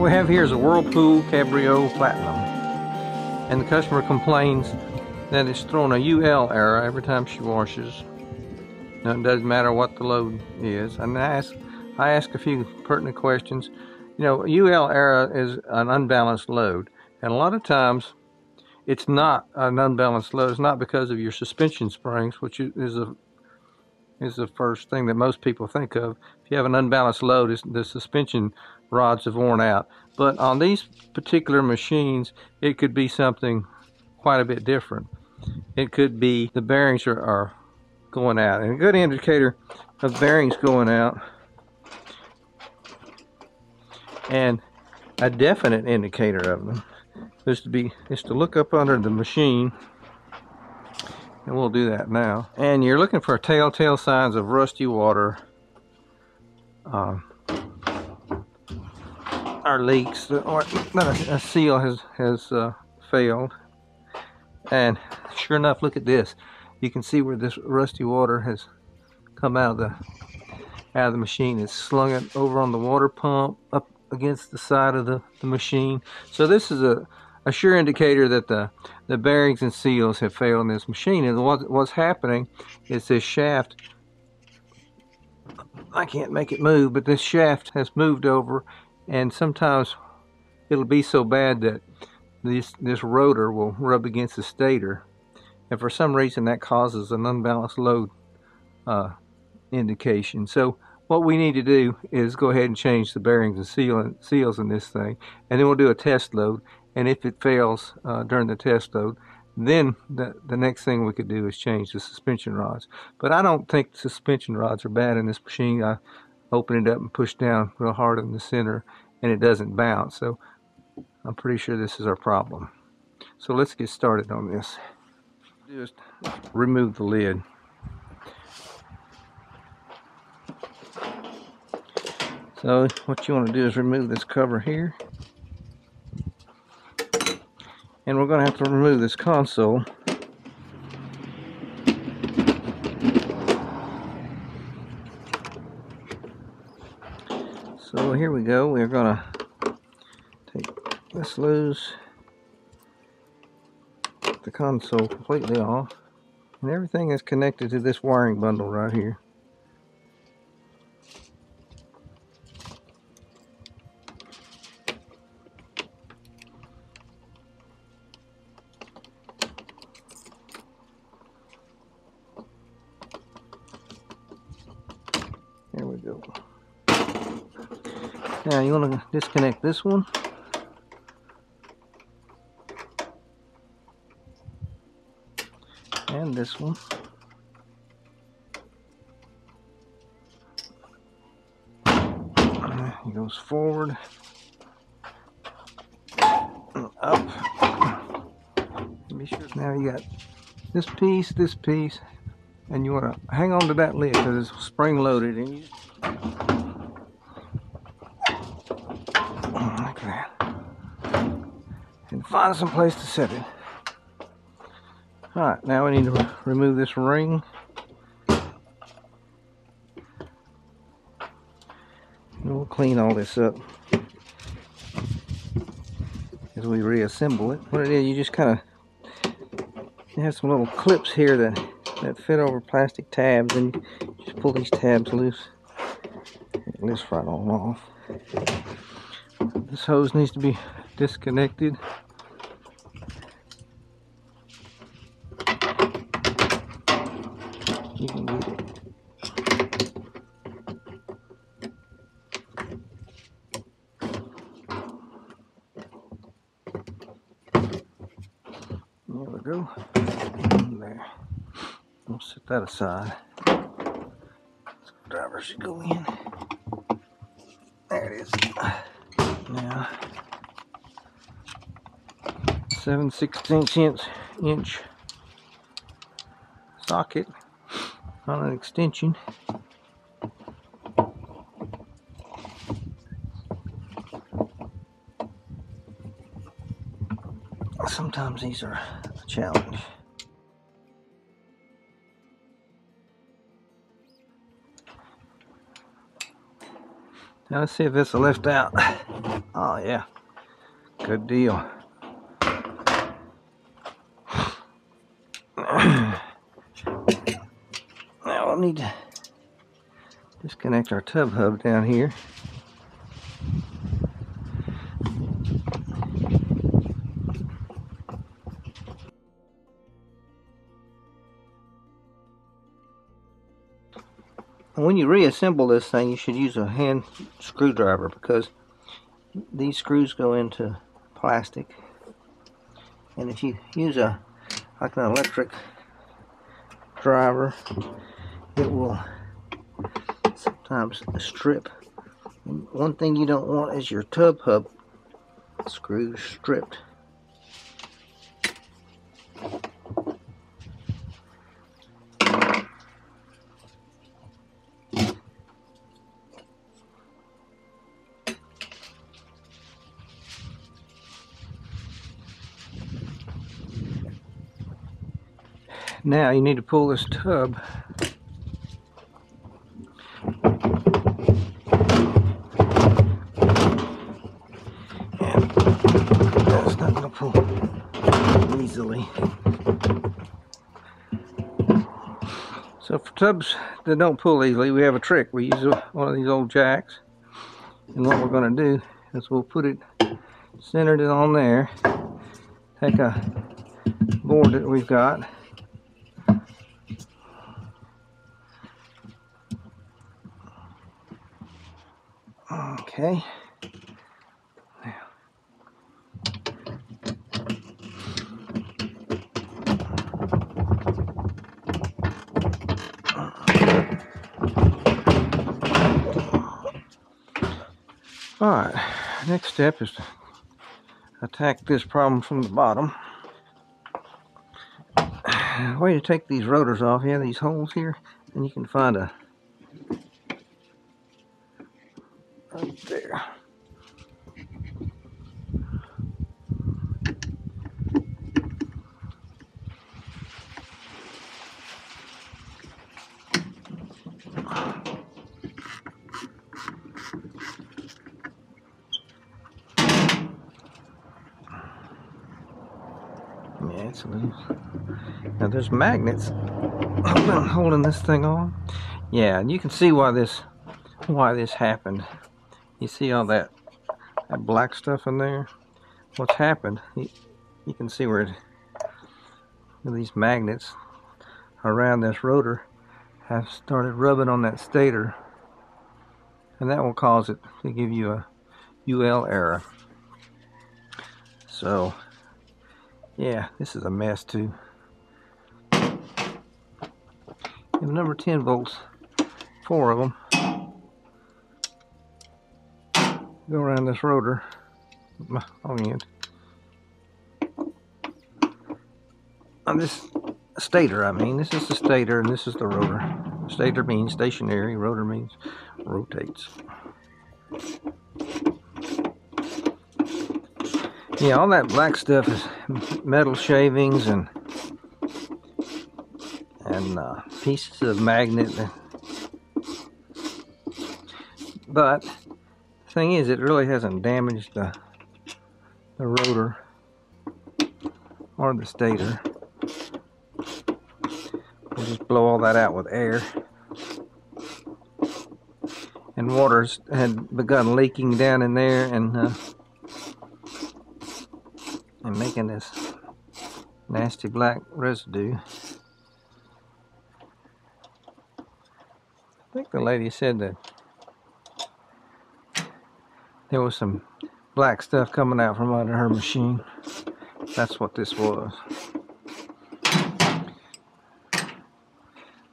we have here is a Whirlpool Cabrio Platinum. And the customer complains that it's throwing a UL error every time she washes. Now, it doesn't matter what the load is. And I ask, I ask a few pertinent questions. You know, UL error is an unbalanced load. And a lot of times, it's not an unbalanced load. It's not because of your suspension springs, which is a is the first thing that most people think of. If you have an unbalanced load, the suspension rods have worn out. But on these particular machines, it could be something quite a bit different. It could be the bearings are, are going out. And a good indicator of bearings going out and a definite indicator of them is to be is to look up under the machine and we'll do that now. And you're looking for telltale signs of rusty water. Um, our leaks or that a, a seal has has uh, failed. And sure enough look at this. You can see where this rusty water has come out of the out of the machine. It's slung it over on the water pump up against the side of the, the machine. So this is a a sure indicator that the the bearings and seals have failed in this machine. And what, what's happening is this shaft I can't make it move but this shaft has moved over and sometimes it'll be so bad that this this rotor will rub against the stator. And for some reason that causes an unbalanced load uh, indication. So what we need to do is go ahead and change the bearings and seal, seals in this thing and then we'll do a test load and if it fails uh, during the test load then the, the next thing we could do is change the suspension rods but I don't think suspension rods are bad in this machine I open it up and push down real hard in the center and it doesn't bounce. So I'm pretty sure this is our problem. So let's get started on this. Just remove the lid. So what you want to do is remove this cover here. And we're going to have to remove this console So here we go. We're going to take this loose, the console completely off, and everything is connected to this wiring bundle right here. You want to disconnect this one. And this one. Uh, he goes forward. Up. Be sure now you got this piece, this piece, and you want to hang on to that lid because it's spring loaded and you and find some place to set it. Alright, now we need to remove this ring. And we'll clean all this up as we reassemble it. What it is, you just kind of have some little clips here that, that fit over plastic tabs and just pull these tabs loose. It lifts right on off. This hose needs to be disconnected. You can get it. There we go. There. We'll set that aside. Driver should go in. There it is. Now, 7 16 inch, inch socket on an extension. sometimes these are challenge. Now let's see if this will lift out. Oh yeah, good deal. now we'll need to disconnect our tub hub down here. When you reassemble this thing you should use a hand screwdriver because these screws go into plastic. And if you use a like an electric driver it will sometimes strip. And one thing you don't want is your tub hub screws stripped Now you need to pull this tub and that's not going to pull easily. So for tubs that don't pull easily, we have a trick. We use one of these old jacks. And what we're going to do is we'll put it centered it on there. Take a board that we've got Okay. Now. Alright, next step is to attack this problem from the bottom. Way to take these rotors off, have these holes here, and you can find a right there. Yeah, it's. Now there's magnets holding this thing on. Yeah, and you can see why this why this happened. You see all that, that black stuff in there? What's happened, you, you can see where it, these magnets around this rotor have started rubbing on that stator and that will cause it to give you a UL error. So, yeah, this is a mess too. And number 10 volts, four of them. Go around this rotor on the end. This stator, I mean, this is the stator and this is the rotor. Stator means stationary, rotor means rotates. Yeah, all that black stuff is metal shavings and and uh, pieces of magnet. But Thing is, it really hasn't damaged the, the rotor or the stator. We'll just blow all that out with air. And waters had begun leaking down in there and uh, and making this nasty black residue. I think the lady said that there was some black stuff coming out from under her machine. That's what this was.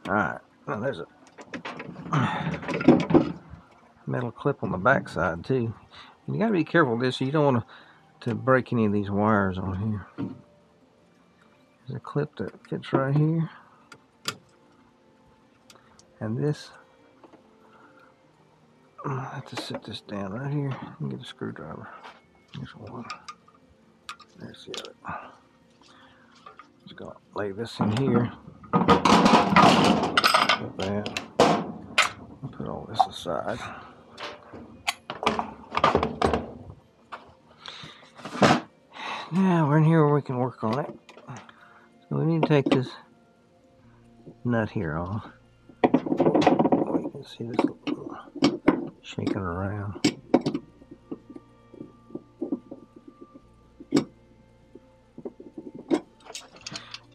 Alright, now there's a metal clip on the back side too. And you gotta be careful with this, you don't want to, to break any of these wires on here. There's a clip that fits right here. And this I have to set this down right here and get a screwdriver. Here's one. There's the other. Just gonna lay this in here. Put that. Put all this aside. Now we're in here where we can work on it. So we need to take this nut here off. You can see this shaking around.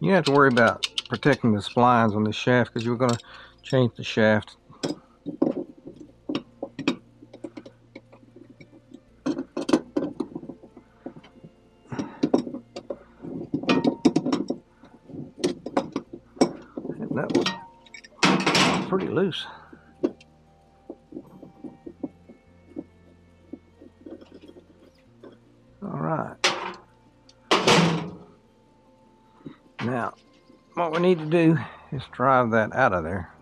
You don't have to worry about protecting the splines on the shaft because you're going to change the shaft. Drive that out of there.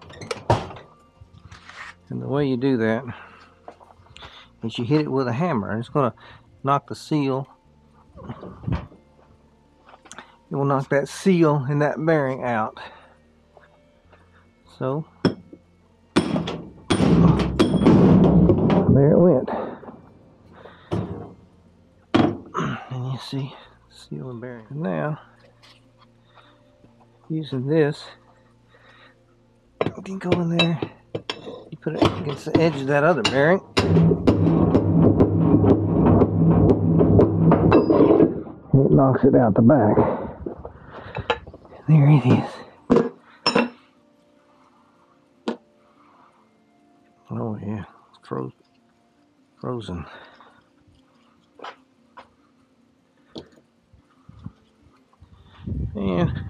And the way you do that is you hit it with a hammer. And it's going to knock the seal. It will knock that seal and that bearing out. So, there it went. And you see, seal and bearing. Now, using this, you can go in there, you put it against the edge of that other bearing. It knocks it out the back. There it is. Oh yeah, frozen. Frozen. And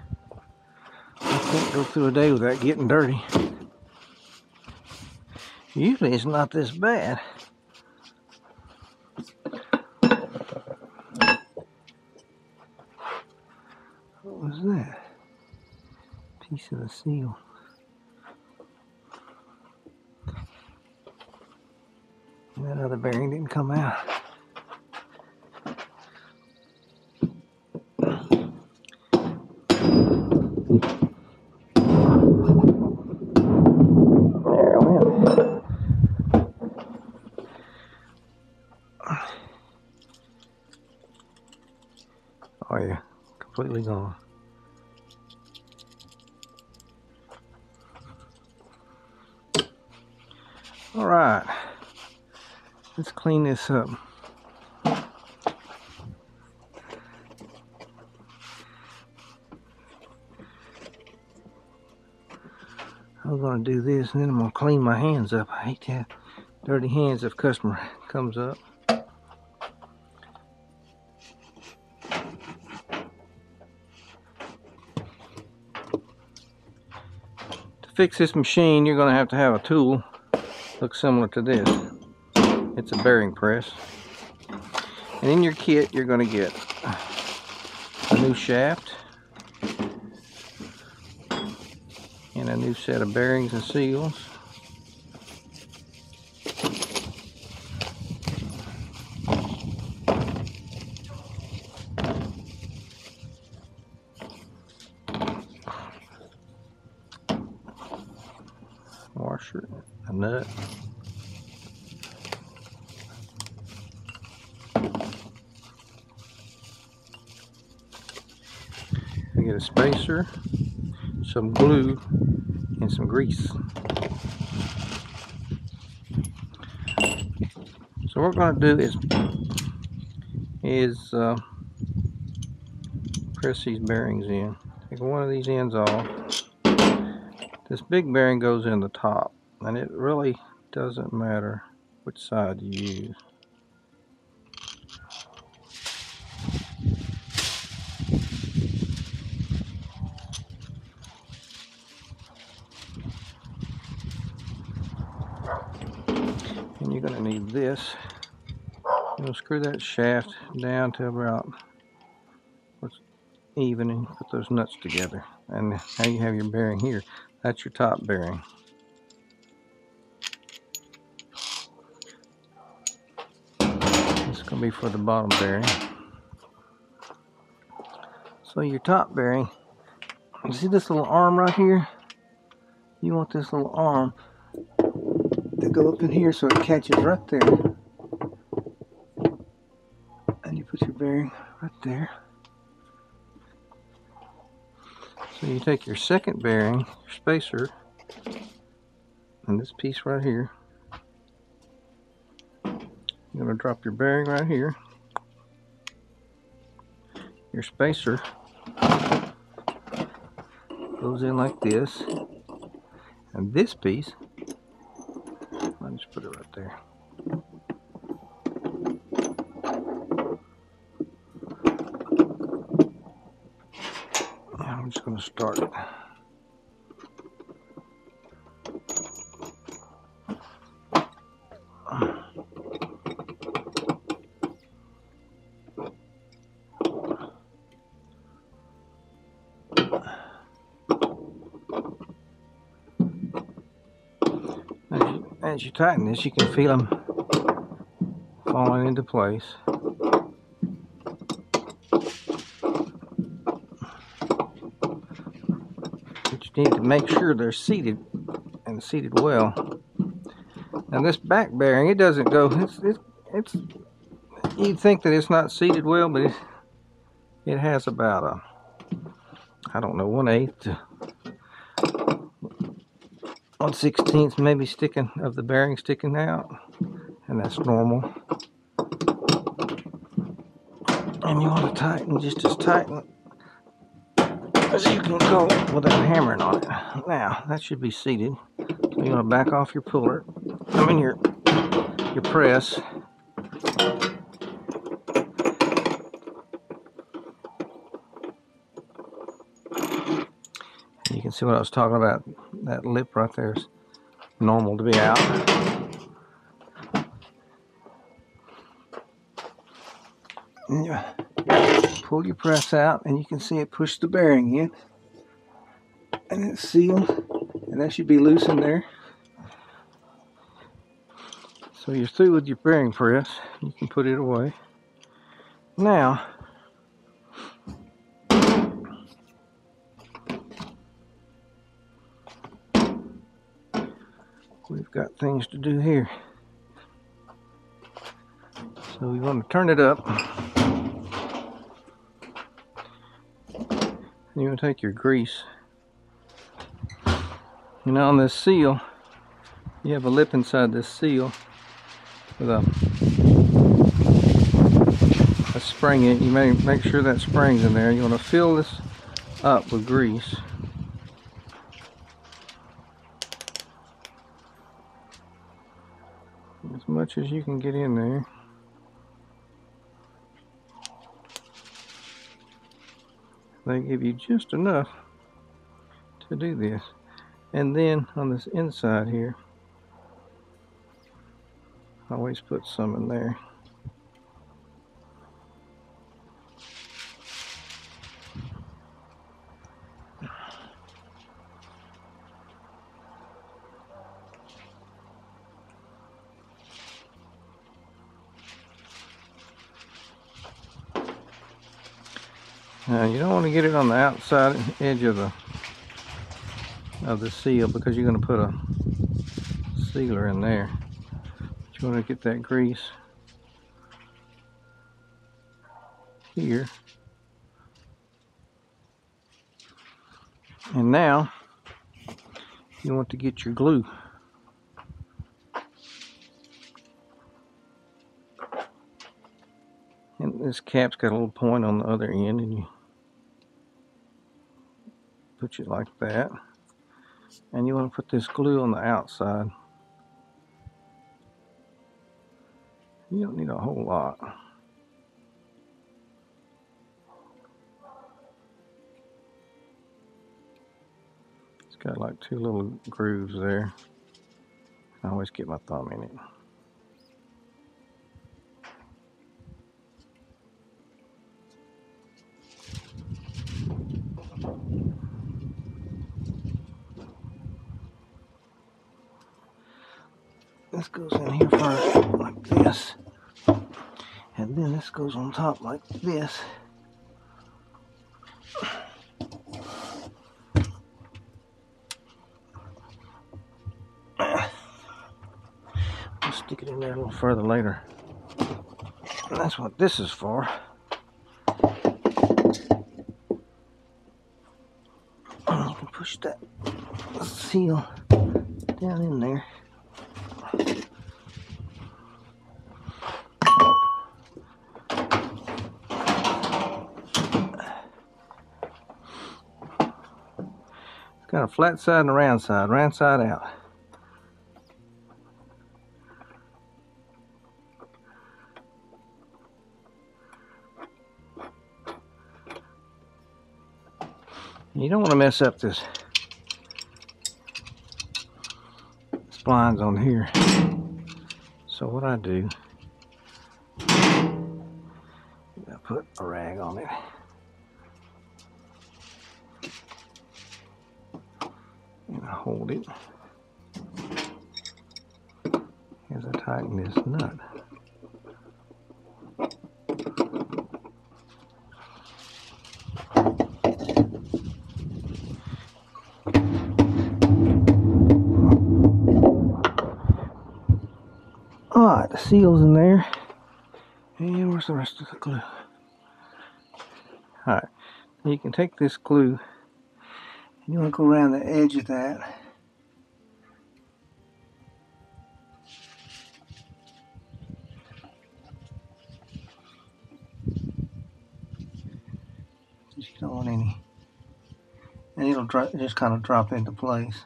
I can't go through a day without getting dirty. Usually it's not this bad. What was that? Piece of the seal. That other bearing didn't come out. Clean this up. I'm gonna do this and then I'm gonna clean my hands up. I hate to have dirty hands if customer comes up. To fix this machine, you're gonna have to have a tool looks similar to this. It's a bearing press. And in your kit, you're gonna get a new shaft and a new set of bearings and seals. Washer, a nut. Spacer, some glue, and some grease. So what we're going to do is is uh, press these bearings in. Take one of these ends off. This big bearing goes in the top, and it really doesn't matter which side you use. And this. You'll screw that shaft down to about even and put those nuts together. And now you have your bearing here. That's your top bearing. This is going to be for the bottom bearing. So your top bearing, you see this little arm right here? You want this little arm to go up in here so it catches right there. And you put your bearing right there. So you take your second bearing, your spacer, and this piece right here. You're going to drop your bearing right here. Your spacer goes in like this. And this piece, As you, tighten this, you can feel them falling into place. But you need to make sure they're seated and seated well. Now this back bearing, it doesn't go, it's, it's, it's you'd think that it's not seated well, but it, it has about a, I don't know, one eighth to one sixteenth maybe sticking of the bearing sticking out, and that's normal. And you want to tighten just as tight as you can go without hammering on it. Now that should be seated. So you want to back off your puller. I mean your your press. You can see what I was talking about. That lip right there is normal to be out. And you pull your press out and you can see it push the bearing in. And it's sealed. And that should be loose in there. So you're through with your bearing press. You can put it away. Now, things to do here. So we want to turn it up. You want to take your grease. And on this seal, you have a lip inside this seal with a, a spring in it. You may make sure that spring's in there. You want to fill this up with grease. As much as you can get in there. They give you just enough to do this. And then on this inside here, I always put some in there. Now you don't want to get it on the outside edge of the of the seal because you're going to put a sealer in there. But you want to get that grease here. And now you want to get your glue. And this cap's got a little point on the other end and you put it like that. And you want to put this glue on the outside. You don't need a whole lot. It's got like two little grooves there. I always get my thumb in it. this goes in here first like this. And then this goes on top like this. I'll stick it in there a little further later. And that's what this is for. And you can push that seal down in there. Flat side and a round side, round side out. You don't want to mess up this splines on here. So what I do, I put a rag on it. And I hold it as I tighten this nut. Alright, the seal's in there. And where's the rest of the glue? Alright, you can take this glue you want to go around the edge of that. You don't want any. And it'll just kind of drop into place.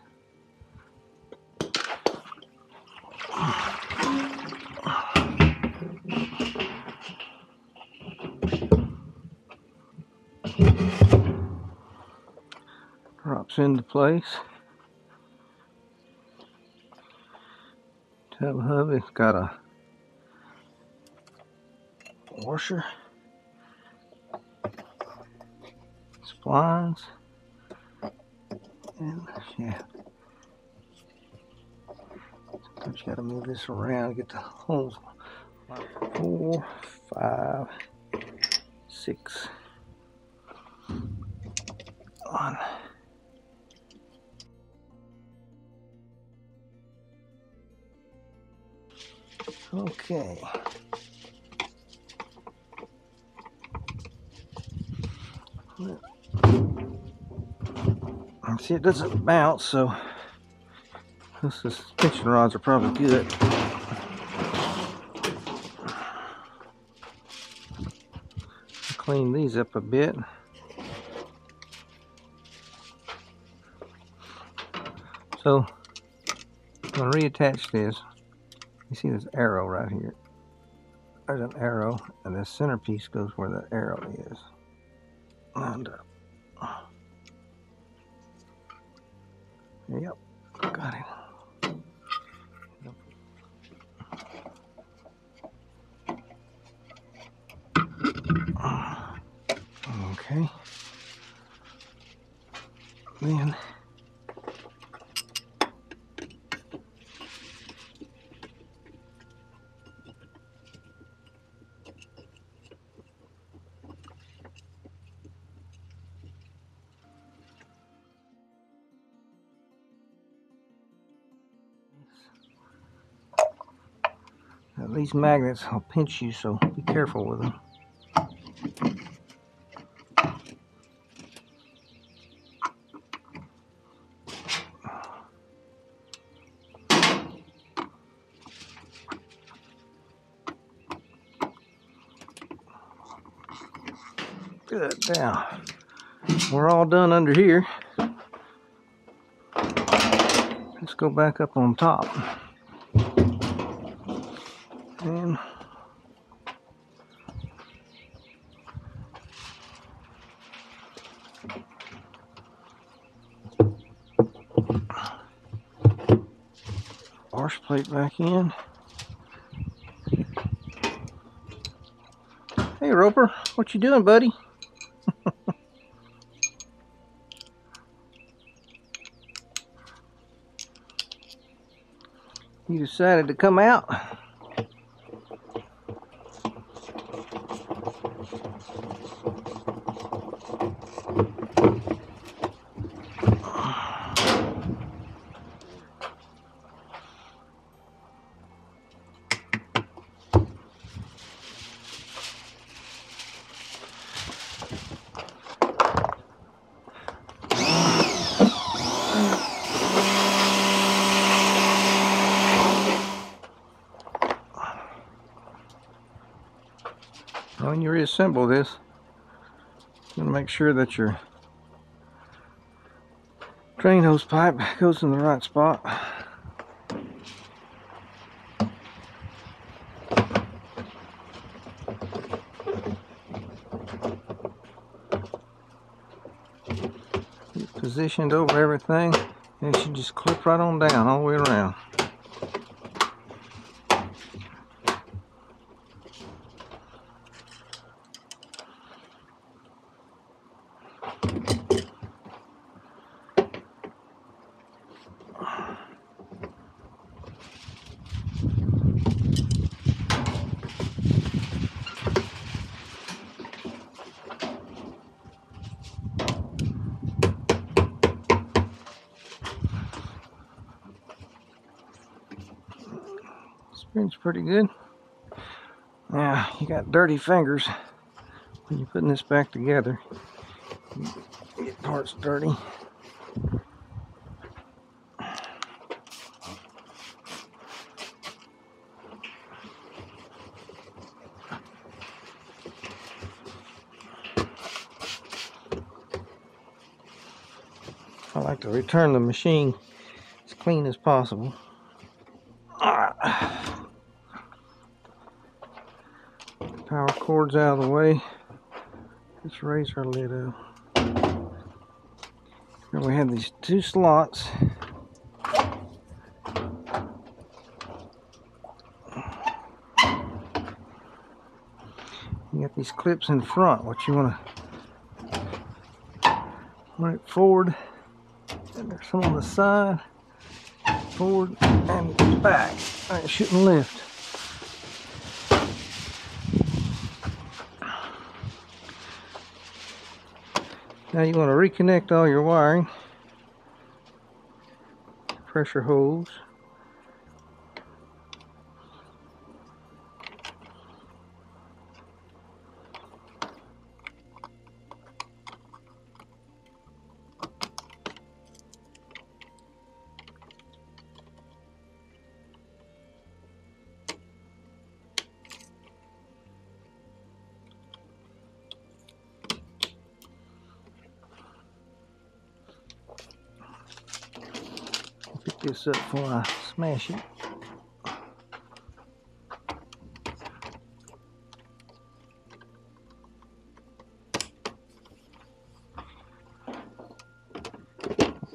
Into place. Tub hub, it's got a washer, splines, and yeah. Sometimes you gotta move this around get the holes. Four, five, six, one. Okay. See, it doesn't bounce, so the suspension rods are probably good. Clean these up a bit. So, I'm going to reattach this. You see this arrow right here. There's an arrow, and this centerpiece goes where the arrow is. And, uh, yep, these magnets will pinch you, so be careful with them. Good. Now, we're all done under here. Let's go back up on top. And arse plate back in. Hey Roper, what you doing, buddy? you decided to come out. Now reassemble this, to make sure that your drain hose pipe goes in the right spot. positioned over everything and it should just clip right on down all the way around. Pretty good. Now, you got dirty fingers when you're putting this back together. Get parts dirty. I like to return the machine as clean as possible. Cord's out of the way. Let's raise our lid up. Here we have these two slots. You got these clips in front. What you want to run it forward, and there's some on the side, forward and back. It shouldn't lift. Now you want to reconnect all your wiring, pressure hose. Smash it.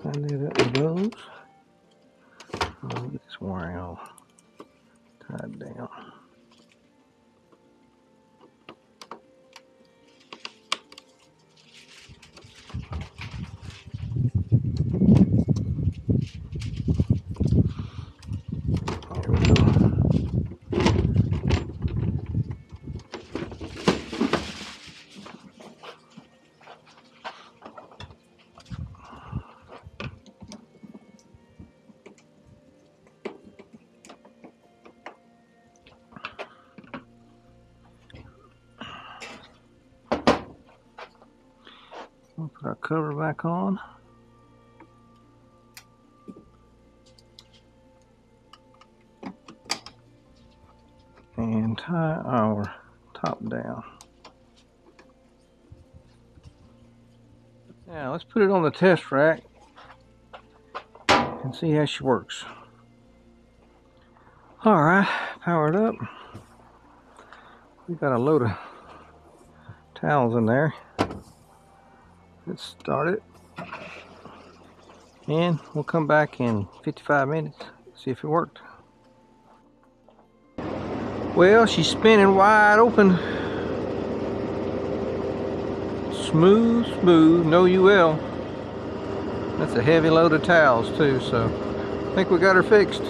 Find that up with those. I'll get this wiring all tied down. Cover back on. And tie our top down. Now let's put it on the test rack and see how she works. Alright, powered up. We've got a load of towels in there. Let's start it. And we'll come back in 55 minutes, see if it worked. Well, she's spinning wide open. Smooth, smooth, no UL. That's a heavy load of towels too, so I think we got her fixed.